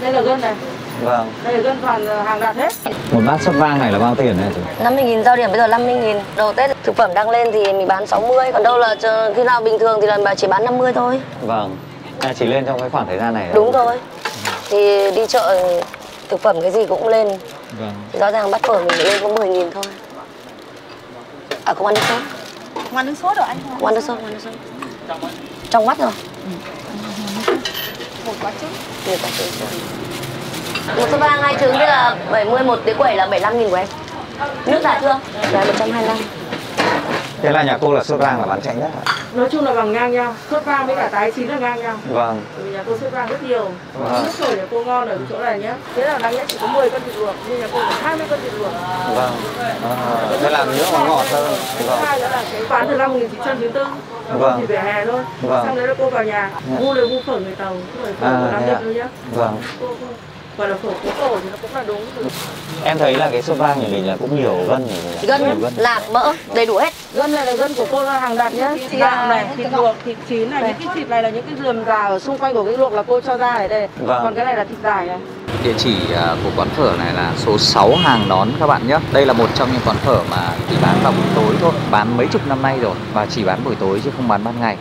đây là gân này. Vâng. đây là gân toàn hàng đạt hết. Một bát sốt vang này là bao tiền này chị? 50.000 giao điểm bây giờ 50.000 Đầu Tết thực phẩm đang lên thì mình bán 60 Còn đâu là chờ- khi nào bình thường thì là chỉ bán 50 thôi. Vâng. À, chỉ lên trong cái khoảng thời gian này. Đúng rồi. Thì đi chợ thực phẩm cái gì cũng lên. Vâng. thì Rõ ràng bắt phở mình lên có 10.000 thôi. À không ăn nước sốt? Ngoan nước sốt rồi anh. Không ăn nước sốt, không ăn nước sốt. Trong mắt rồi một quả trứng Nhiều quả trứng Một số vang hai trứng thì là 70, một tí quẩy là 75 nghìn của em Nước lạ chưa? Là 125 Thế là nhà cô là sốt vang là bán chạy nhất ạ? nói chung là bằng ngang nhau sốt vang với cả tái chín là ngang nhau Vâng. Vì nhà cô sốt vang rất nhiều Vâng. nước sổi nhà cô ngon ở chỗ này nhá thế là đáng nhất chỉ có 10 cân thịt luộc nhưng nhà cô phải 20 cân thịt luộc Vâng. À, thế là nước nó ngọt hơn. Thứ Vâng. hai nữa là cái bán từ năm 1994 Vâng. thì về hè thôi Vâng. xong đấy là cô vào nhà Dạ. mua được mua phở người tàu phở phở À, Nam Định ạ. thôi nhá Vâng. cô, cô gọi là phở phố cổ thì nó cũng là đúng Em thấy là cái sốt vang nhà mình là cũng nhiều gân? Gân, gân. lạc, mỡ, đầy đủ hết gân này là gân của cô là hàng đạt nhá thịt gạo này thịt luộc thịt chín này những cái thịt này là những cái lườm già ở xung quanh của cái luộc là cô cho ra này đây Vâng. còn cái này là thịt dài này Địa chỉ à, của quán phở này là số 6 hàng nón các bạn nhé. Đây là một trong những quán phở mà chỉ bán vào buổi tối thôi, bán mấy chục năm nay rồi và chỉ bán buổi tối chứ không bán ban ngày.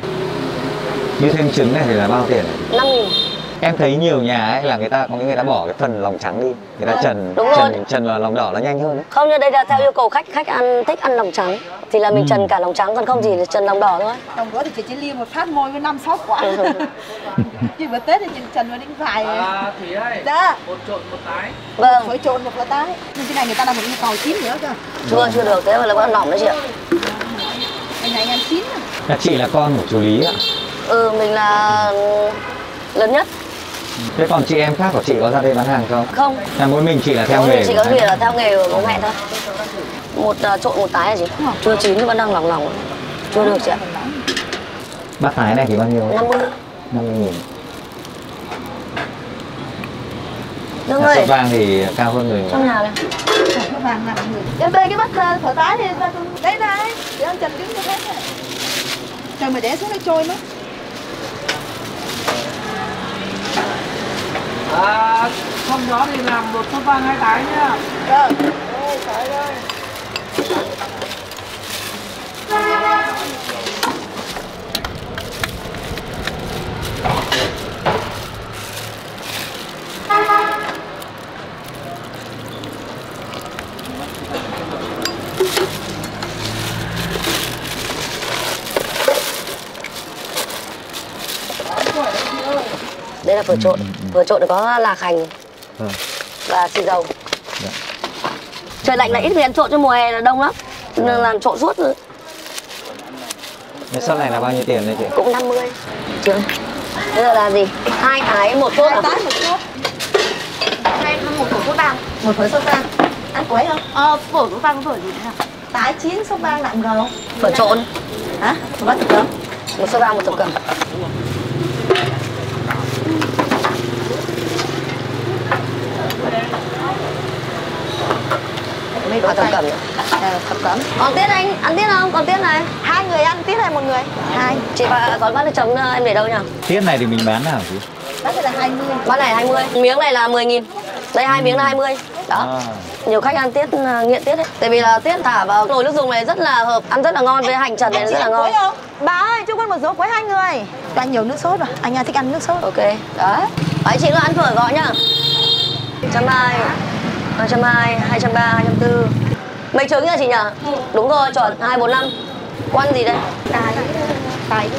Như thêm trứng này thì là bao tiền? 5 nghìn Em thấy nhiều nhà ấy là người ta có những người ta bỏ cái phần lòng trắng đi, người ta trần Đúng rồi. trần trần vào lòng đỏ nó nhanh hơn đấy. Không như đây là theo yêu cầu khách khách ăn thích ăn lòng trắng. Thì là mình trần cả lòng trắng còn không chỉ là trần lòng đỏ thôi. Đồng đó thì chị chỉ liêm một phát môi với năm sáu quả Nhưng mà Tết thì chị trần vào đinh dài À, Thủy ơi, Đó một trộn một tái. vâng. Phải trộn một tái. Nhưng cái này người ta làm một yêu cầu chín nữa cơ. Chưa chưa được. Thế mà là vẫn nỏng đấy chị ạ. Cái này ăn chín à Là chị là con của chú Lý ạ. ừ mình là lớn nhất Thế còn chị em khác của chị có ra đây bán hàng không? không. Là mỗi mình chị là theo Mỗi nghề. chỉ có việc hai- là theo nghề của bố mẹ thôi. Một uh, trộn một tái là chị chưa chín nhưng vẫn đang lỏng lỏng. Chưa được chị ạ. Bát tái này thì bao nhiêu? 50 50 nghìn. Đương Là ơi sốt vang thì cao hơn người. trong nhà này. Vàng nằm người. Em bê cái bát phở tái thì ra Đây này Để ăn trần trứng cho hết này. Trời mà để xuống nó trôi mất À, không đó thì làm một suất vang hai cái nhá. Được. Là phở trộn phở trộn có lạc hành Vâng. và xì dầu Dạ. trời lạnh là ít người ăn trộn chứ mùa hè là đông lắm nên làm trộn suốt rồi Cái sốt này là bao nhiêu tiền đây chị? cũng 50 chưa bây giờ là gì hai thái một chốt à? Tái một chút Em một phở sốt vàng Một phở sốt vang Ăn quấy không? Ờ, phở sốt vàng phở gì thế nào? Tái chín sốt vang nặng gầu phở trộn Hả? Một bát thịt không? một số vàng một thập cẩm Mấy à, thập cẩm. Ờ, thập cẩm còn tiết anh ăn tiết không? Còn tiết này Hai người ăn tiết hay một người? Hai. Chị bà còn bát nước chấm ờ, em để đâu nhỉ? Tiết này thì mình bán nào chị? Bát này là 20 bát này 20 miếng này là 10 nghìn. Đây hai miếng là 20 đó. À. nhiều khách ăn tiết ờ, nghiện tiết đấy tại vì là tiết thả vào nồi nước dùng này rất là hợp ăn rất là ngon với hành trần này rất là ngon? Bà ơi, cho con một dấu quấy hai người. Cho anh nhiều nước sốt rồi, anh thích ăn nước sốt. Ok. Đấy. Đấy chị cứ ăn phở gọi nhá. Trăm hai hai trăm hai hai trăm ba hai trăm tư mấy trứng nha chị nhỉ? Đúng rồi chuẩn hai bốn năm. Quan gì đây? Tài Tài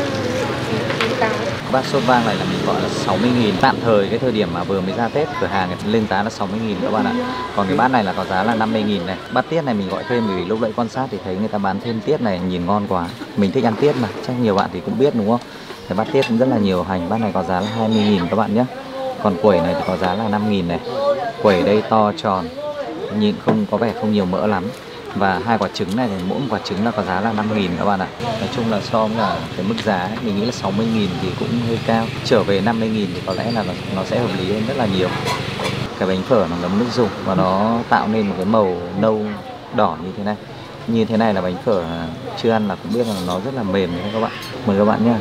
Bát sốt vang này là mình gọi là 60 nghìn. Tạm thời cái thời điểm mà vừa mới ra Tết cửa hàng lên giá là 60 nghìn các bạn ạ. Còn cái bát này là có giá là 50 nghìn này. Bát tiết này mình gọi thêm bởi vì lúc nãy quan sát thì thấy người ta bán thêm tiết này nhìn ngon quá. Mình thích ăn tiết mà, chắc nhiều bạn thì cũng biết đúng không? Cái bát tiết cũng rất là nhiều hành, bát này có giá là 20 nghìn các bạn nhé. Còn quẩy này thì có giá là 5 nghìn này Quẩy đây to tròn Nhìn không có vẻ không nhiều mỡ lắm. Và hai quả trứng này thì mỗi một quả trứng là có giá là 5 nghìn các bạn ạ. Nói chung là so với cả cái mức giá ấy, mình nghĩ là 60 nghìn thì cũng hơi cao. Trở về 50 nghìn thì có lẽ là nó, nó sẽ hợp lý hơn rất là nhiều. Cái bánh phở nó ngấm nước dùng và nó tạo nên một cái màu nâu đỏ như thế này. Như thế này là bánh phở chưa ăn là cũng biết là nó rất là mềm đấy các bạn. Mời các bạn nhé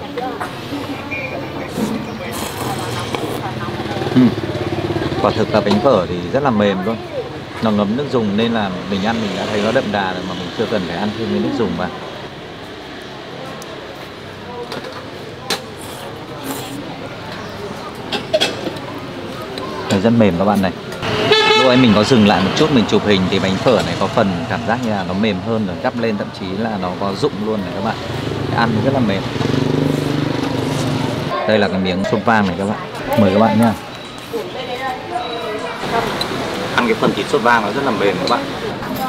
ừ quả thực là bánh phở thì rất là mềm luôn. Nó ngấm nước dùng nên là mình ăn mình đã thấy nó đậm đà rồi mà mình chưa cần phải ăn thêm cái nước dùng vào Đấy, rất mềm các bạn này. Lúc ấy mình có dừng lại một chút mình chụp hình thì bánh phở này có phần cảm giác như là nó mềm hơn rồi gắp lên thậm chí là nó có rụng luôn này các bạn. Ăn rất là mềm. Đây là cái miếng sốt vang này các bạn. Mời các bạn nha ăn cái phần thịt sốt vang nó rất là mềm các bạn.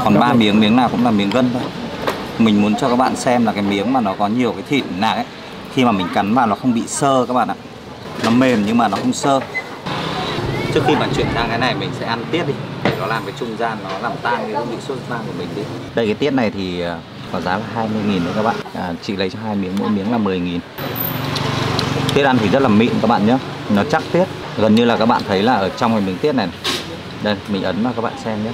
Còn ba miếng miếng nào cũng là miếng gân thôi. Mình muốn cho các bạn xem là cái miếng mà nó có nhiều cái thịt nạc ấy. Khi mà mình cắn vào nó không bị sơ các bạn ạ. Nó mềm nhưng mà nó không sơ. Trước khi mà chuyển sang cái này mình sẽ ăn tiết đi. Để nó làm cái trung gian nó làm tan cái hương vị sốt vang của mình đi. Đây cái tiết này thì ờ, có giá là 20 nghìn đấy các bạn. À, chị lấy cho hai miếng mỗi miếng là 10 nghìn. Tiết ăn thì rất là mịn các bạn nhé. Nó chắc tiết. Gần như là các bạn thấy là ở trong cái miếng tiết này, này đây, mình ấn vào các bạn xem nhé.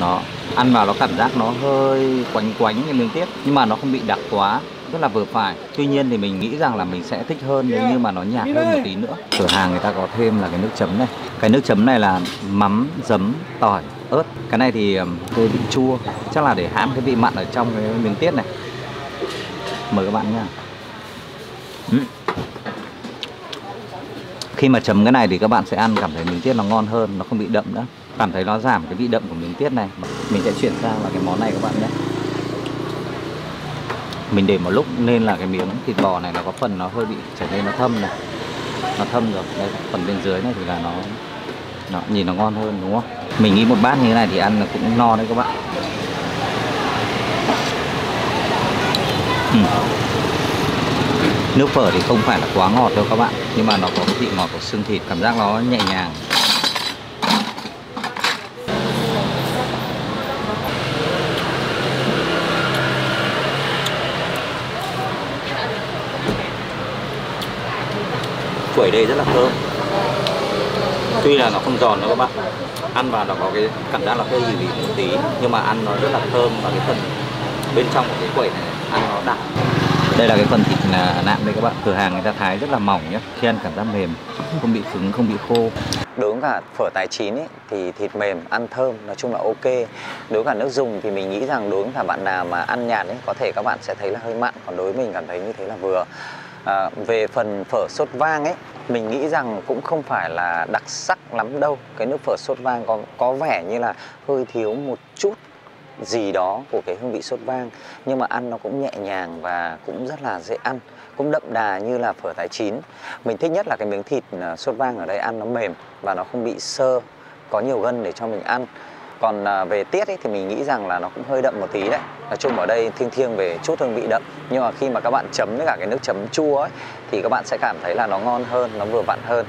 Nó, ăn vào nó cảm giác nó hơi quánh quánh cái miếng tiết nhưng mà nó không bị đặc quá, rất là vừa phải. Tuy nhiên thì mình nghĩ rằng là mình sẽ thích hơn nếu như mà nó nhạt hơn một tí nữa. Cửa hàng người ta có thêm là cái nước chấm này. Cái nước chấm này là mắm, giấm, tỏi, ớt. Cái này thì hơi bị chua. Chắc là để hãm cái vị mặn ở trong cái miếng tiết này. Mời các bạn nha. Khi mà chấm cái này thì các bạn sẽ ăn cảm thấy miếng tiết nó ngon hơn, nó không bị đậm nữa cảm thấy nó giảm cái vị đậm của miếng tiết này. Mình sẽ chuyển sang là cái món này các bạn nhé. Mình để một lúc nên là cái miếng thịt bò này nó có phần nó hơi bị trở nên nó thâm này. Nó thâm rồi. Đây, phần bên dưới này thì là nó nó nhìn nó ngon hơn, đúng không? Mình nghĩ một bát như thế này thì ăn là cũng no đấy các bạn. Ừ. nước phở thì không phải là quá ngọt đâu các bạn. Nhưng mà nó có cái vị ngọt của xương thịt. Cảm giác nó nhẹ nhàng. Quẩy đây rất là thơm. Tuy là nó không giòn đâu các bạn ăn vào nó có cái cảm giác là hơi gì một tí nhưng mà ăn nó rất là thơm và cái phần bên trong của cái quẩy này ăn nó đặc đây là cái phần thịt là nạm đây các bạn. Cửa hàng người ta thái rất là mỏng nhé khi ăn cảm giác mềm không bị cứng không bị khô. Đối với cả phở tái chín ấy, thì thịt mềm ăn thơm nói chung là ok. Đối với cả nước dùng thì mình nghĩ rằng đối với cả bạn nào mà ăn nhạt ấy có thể các bạn sẽ thấy là hơi mặn còn đối với mình cảm thấy như thế là vừa à, về phần phở sốt vang ấy mình nghĩ rằng cũng không phải là đặc sắc lắm đâu. Cái nước phở sốt vang có có vẻ như là hơi thiếu một chút gì đó của cái hương vị sốt vang nhưng mà ăn nó cũng nhẹ nhàng và cũng rất là dễ ăn cũng đậm đà như là phở tái chín. Mình thích nhất là cái miếng thịt à, sốt vang ở đây ăn nó mềm và nó không bị sơ có nhiều gân để cho mình ăn còn à, về tiết ấy, thì mình nghĩ rằng là nó cũng hơi đậm một tí đấy. Nói chung ở đây thiêng thiêng về chút hương vị đậm. Nhưng mà khi mà các bạn chấm với cả cái nước chấm chua ấy thì các bạn sẽ cảm thấy là nó ngon hơn nó vừa vặn hơn.